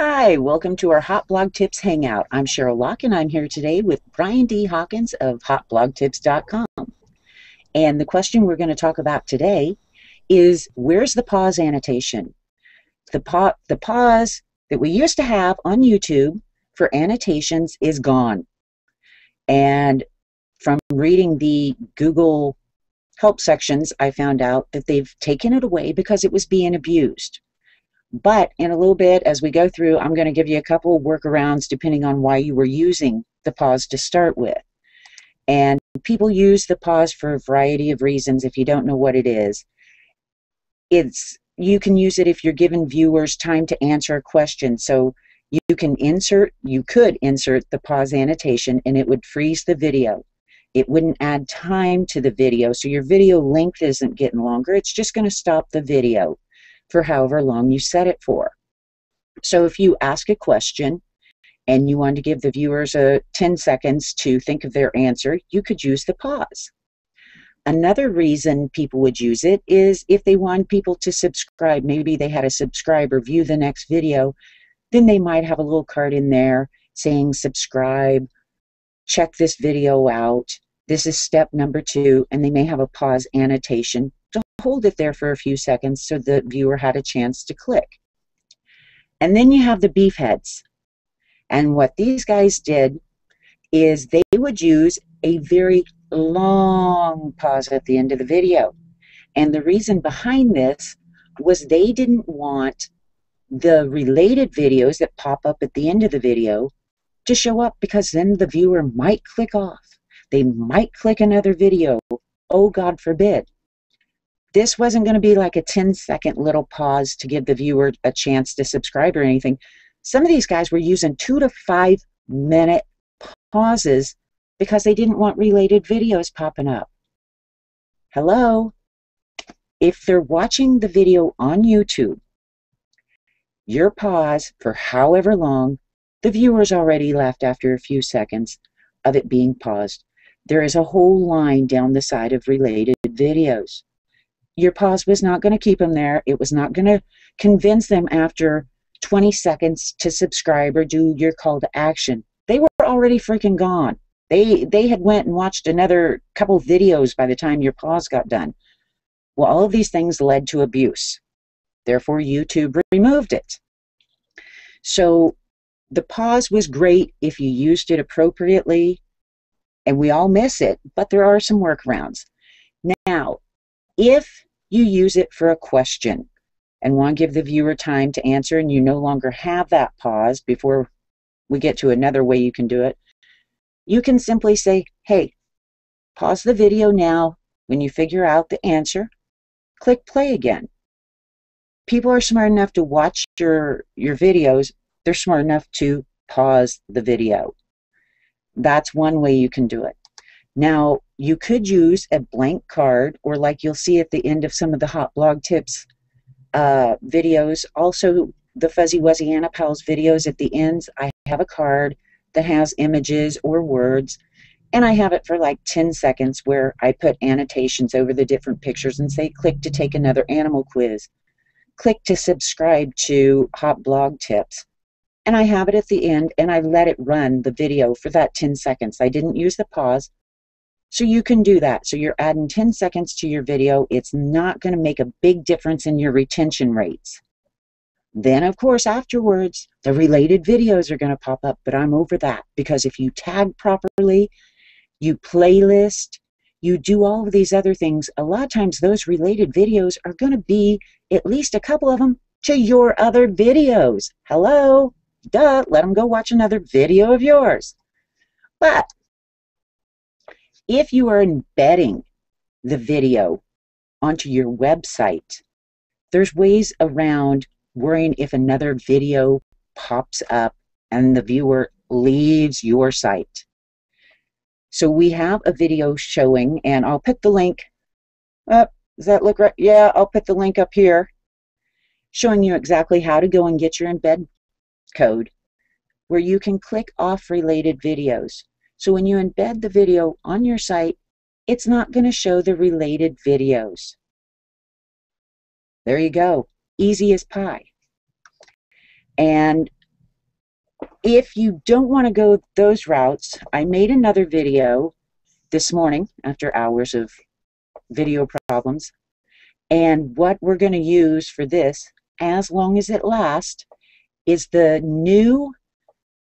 Hi, welcome to our Hot Blog Tips Hangout. I'm Sheryl Loch and I'm here today with Brian D. Hawkins of hotblogtips.com. And the question we're going to talk about today is where's the pause annotation? The, pa- the pause that we used to have on YouTube for annotations is gone. And from reading the Google help sections, I found out that they've taken it away because it was being abused. But in a little bit, as we go through, I'm going to give you a couple of workarounds depending on why you were using the pause to start with. And people use the pause for a variety of reasons if you don't know what it is. It's you can use it if you're giving viewers time to answer a question. So you can insert, you could insert the pause annotation and it would freeze the video. It wouldn't add time to the video, so your video length isn't getting longer. It's just going to stop the video for however long you set it for. So if you ask a question and you want to give the viewers a 10 seconds to think of their answer, you could use the pause. Another reason people would use it is if they want people to subscribe. Maybe they had a subscriber view the next video, then they might have a little card in there saying subscribe, check this video out, this is step number two, and they may have a pause annotation hold it there for a few seconds so the viewer had a chance to click. And then you have the beef heads. And what these guys did is they would use a very long pause at the end of the video. And the reason behind this was they didn't want the related videos that pop up at the end of the video to show up because then the viewer might click off. They might click another video. Oh, God forbid. This wasn't going to be like a 10 second little pause to give the viewer a chance to subscribe or anything. Some of these guys were using two to five minute pauses because they didn't want related videos popping up. Hello? If they're watching the video on YouTube, your pause for however long, the viewer's already left after a few seconds of it being paused there is a whole line down the side of related videos. Your pause was not going to keep them there. It was not going to convince them after 20 seconds to subscribe or do your call to action. They were already freaking gone. They they had went and watched another couple videos by the time your pause got done. Well, all of these things led to abuse. Therefore, YouTube removed it. So the pause was great if you used it appropriately and we all miss it, but there are some workarounds. Now, if you use it for a question and want to give the viewer time to answer and you no longer have that pause before we get to another way you can do it, you can simply say, hey, pause the video now. When you figure out the answer, click play again. People are smart enough to watch your, your videos. They're smart enough to pause the video. That's one way you can do it. Now, you could use a blank card, or like you'll see at the end of some of the Hot Blog Tips uh, videos, also the Fuzzy Wuzzy Anapals videos at the ends, I have a card that has images or words, and I have it for like 10 seconds where I put annotations over the different pictures and say, click to take another animal quiz. Click to subscribe to Hot Blog Tips and I have it at the end and I let it run the video for that 10 seconds. I didn't use the pause. So you can do that. So you're adding 10 seconds to your video. It's not going to make a big difference in your retention rates. Then, of course, afterwards, the related videos are going to pop up, but I'm over that because if you tag properly, you playlist, you do all of these other things, a lot of times those related videos are going to be at least a couple of them to your other videos. Hello? Duh, let them go watch another video of yours. But if you are embedding the video onto your website, there's ways around worrying if another video pops up and the viewer leaves your site. So we have a video showing, and I'll put the link up. Does that look right? Yeah, I'll put the link up here showing you exactly how to go and get your embed code where you can click off related videos. So when you embed the video on your site, it's not going to show the related videos. There you go. Easy as pie. And if you don't want to go those routes, I made another video this morning after hours of video problems. And what we're going to use for this, as long as it lasts, is the new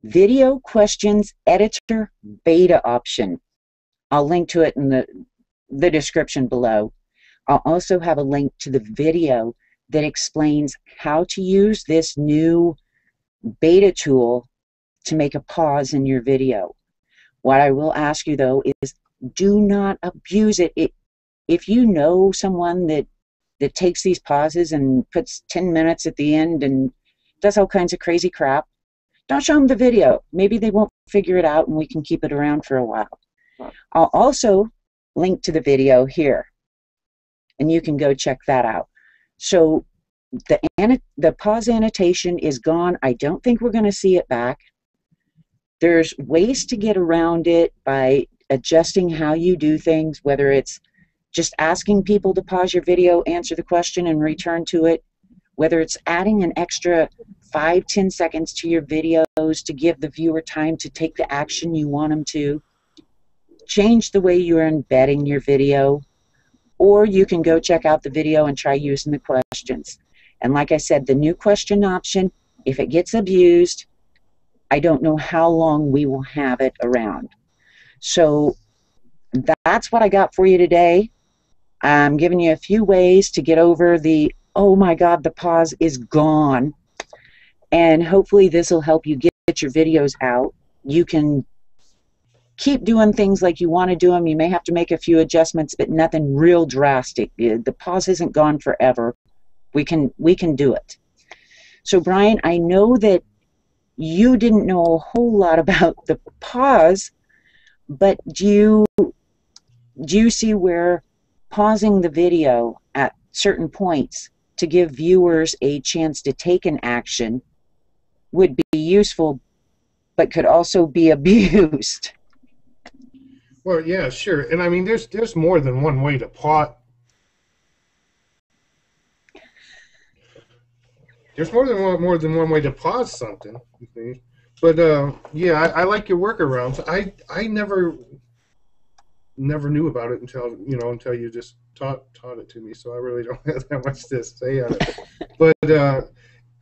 Video Questions Editor Beta option. I'll link to it in the, the description below. I'll also have a link to the video that explains how to use this new beta tool to make a pause in your video. What I will ask you though is do not abuse it. it if you know someone that that takes these pauses and puts 10 minutes at the end and does all kinds of crazy crap, don't show them the video. Maybe they won't figure it out and we can keep it around for a while. I'll also link to the video here and you can go check that out. So the, the pause annotation is gone. I don't think we're going to see it back. There's ways to get around it by adjusting how you do things, whether it's just asking people to pause your video, answer the question, and return to it, whether it's adding an extra five, ten seconds to your videos to give the viewer time to take the action you want them to, change the way you're embedding your video, or you can go check out the video and try using the questions. And like I said, the new question option, if it gets abused, I don't know how long we will have it around. So that's what I got for you today. I'm giving you a few ways to get over the, oh my God, the pause is gone. And hopefully this will help you get, get your videos out. You can keep doing things like you want to do them. You may have to make a few adjustments, but nothing real drastic. The pause isn't gone forever. We can we can do it. So Brian, I know that you didn't know a whole lot about the pause, but do you do you see where pausing the video at certain points to give viewers a chance to take an action would be useful but could also be abused. Well, yeah, sure. And I mean there's there's more than one way to plot There's more than one more than one way to pause something. But uh, yeah, I, I, like your workarounds. I I never never knew about it until you know until you just taught taught it to me. So I really don't have that much to say on it. But uh,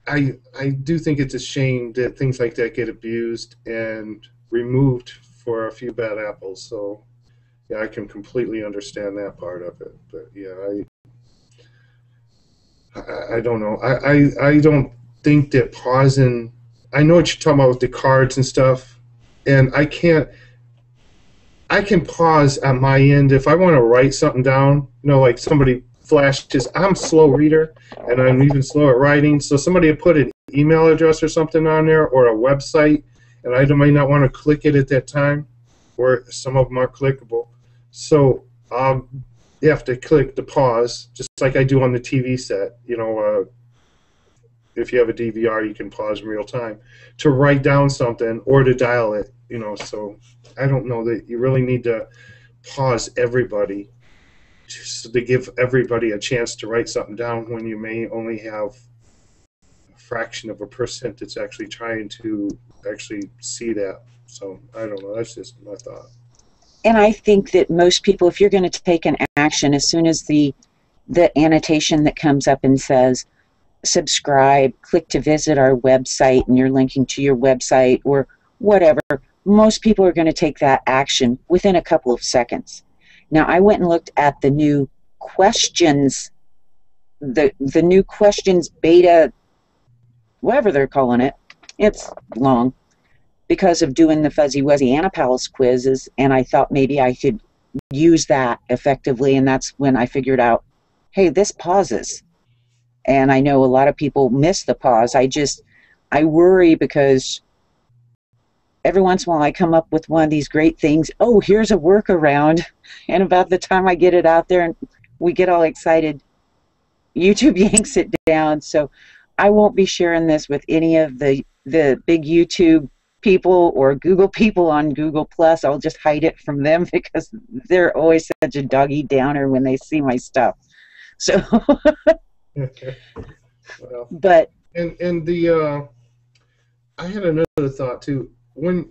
I I do think it's a shame that things like that get abused and removed for a few bad apples. So yeah, I can completely understand that part of it. But yeah, I I, I don't know. I, I, I don't think that pausing. I know what you're talking about with the cards and stuff, and I can't. I can pause at my end if I want to write something down. You know, like somebody flashes. I'm a slow reader, and I'm even slow at writing. So somebody put an email address or something on there, or a website, and I might not want to click it at that time, or some of them are clickable. So um, you have to click the pause, just like I do on the TV set. You know, uh, if you have a DVR, you can pause in real time to write down something or to dial it. You know, so I don't know that you really need to pause everybody just to give everybody a chance to write something down when you may only have a fraction of a percent that's actually trying to actually see that. So I don't know. That's just my thought and I think that most people, if you're going to take an action, as soon as the the annotation that comes up and says subscribe, click to visit our website, and you're linking to your website or whatever, most people are going to take that action within a couple of seconds. Now, I went and looked at the new questions, the the new questions beta, whatever they're calling it. It's long because of doing the Fuzzy Wuzzy Anapals quizzes, and I thought maybe I could use that effectively, and that's when I figured out, hey, this pauses. And I know a lot of people miss the pause. I just, I worry because every once in a while I come up with one of these great things. Oh, here's a workaround. And about the time I get it out there and we get all excited, YouTube yanks it down. So I won't be sharing this with any of the, the big YouTube people or Google people on Google Plus, I'll just hide it from them because they're always such a doggy downer when they see my stuff. So, well, but and and the uh, I had another thought too. When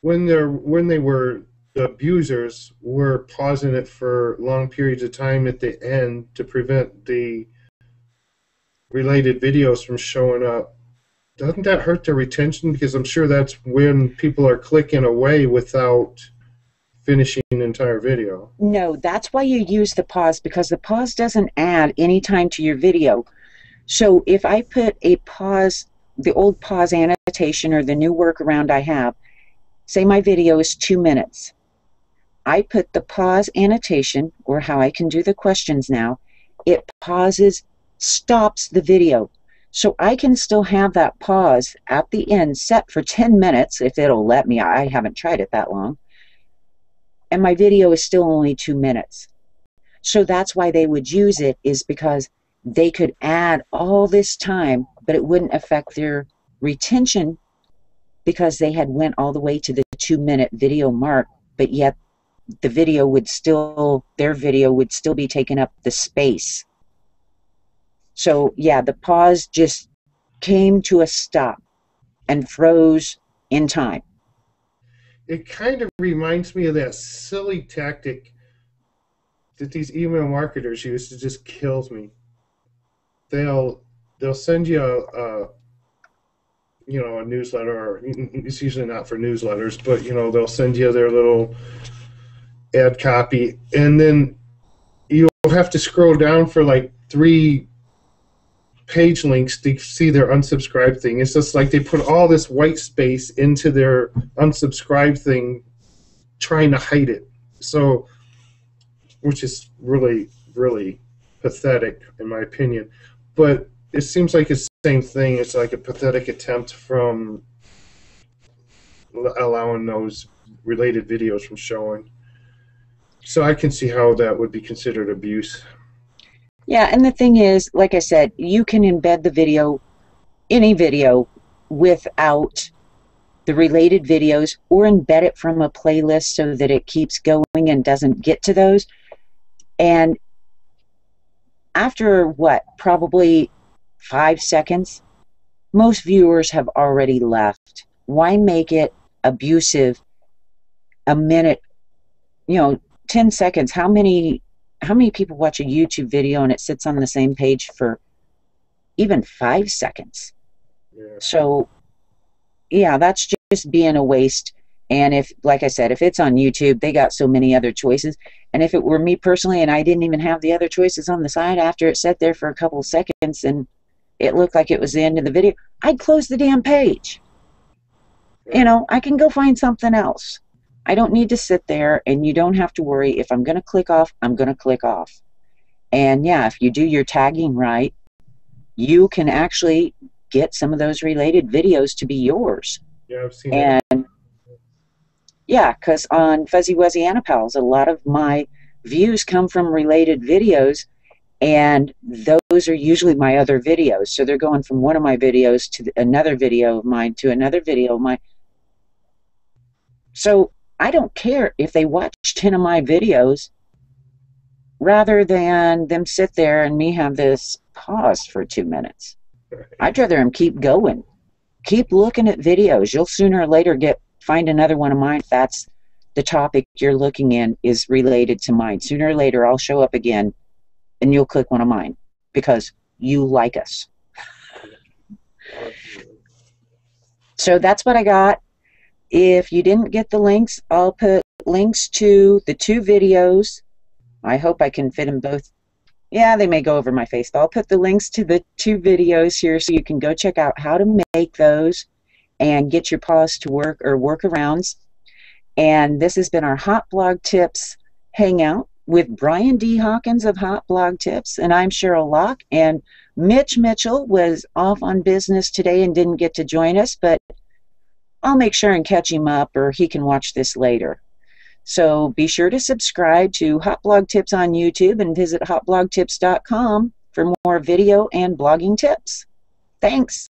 when they're when they were the abusers were pausing it for long periods of time at the end to prevent the related videos from showing up. Doesn't that hurt their retention? Because I'm sure that's when people are clicking away without finishing an entire video. No, that's why you use the pause because the pause doesn't add any time to your video. So if I put a pause, the old pause annotation or the new workaround I have, say my video is two minutes. I put the pause annotation, or how I can do the questions now, it pauses, stops the video. So I can still have that pause at the end set for 10 minutes if it'll let me. I haven't tried it that long and my video is still only two minutes. So that's why they would use it is because they could add all this time, but it wouldn't affect their retention because they had went all the way to the two minute video mark, but yet the video would still, their video would still be taking up the space. So yeah, the pause just came to a stop and froze in time it kind of reminds me of that silly tactic that these email marketers use to just kills me. They'll they'll send you a, a you know a newsletter or it's usually not for newsletters, but you know they'll send you their little ad copy and then you'll have to scroll down for like three page links to see their unsubscribe thing. It's just like they put all this white space into their unsubscribe thing, trying to hide it. So, which is really, really pathetic in my opinion. But it seems like it's the same thing. It's like a pathetic attempt from allowing those related videos from showing. So I can see how that would be considered abuse. Yeah, and the thing is, like I said, you can embed the video, any video, without the related videos or embed it from a playlist so that it keeps going and doesn't get to those. And after what, probably five seconds, most viewers have already left. Why make it abusive a minute, you know, 10 seconds? How many how many people watch a YouTube video and it sits on the same page for even five seconds? Yeah. So, yeah, that's just being a waste. And if, like I said, if it's on YouTube, they got so many other choices. And if it were me personally and I didn't even have the other choices on the side after it sat there for a couple seconds and it looked like it was the end of the video, I'd close the damn page. You know, I can go find something else. I don't need to sit there and you don't have to worry if I'm going to click off, I'm going to click off. And yeah, if you do your tagging right, you can actually get some of those related videos to be yours. Yeah, I've seen and that. yeah, because on Fuzzy Wuzzy Anapals, a lot of my views come from related videos, and those are usually my other videos. So they're going from one of my videos to another video of mine to another video of mine. So I don't care if they watch 10 of my videos rather than them sit there and me have this pause for two minutes. I'd rather them keep going. Keep looking at videos. You'll sooner or later get find another one of mine that's the topic you're looking in is related to mine. Sooner or later I'll show up again and you'll click one of mine because you like us. so that's what I got. If you didn't get the links, I'll put links to the two videos. I hope I can fit them both. Yeah, they may go over my face, but I'll put the links to the two videos here so you can go check out how to make those and get your pause to work or workarounds. And this has been our Hot Blog Tips Hangout with Brian D. Hawkins of Hot Blog Tips, and I'm Sheryl Loch. And Mitch Mitchell was off on business today and didn't get to join us, but I'll make sure and catch him up or he can watch this later. So be sure to subscribe to Hot Blog Tips on YouTube and visit hotblogtips.com for more video and blogging tips. Thanks.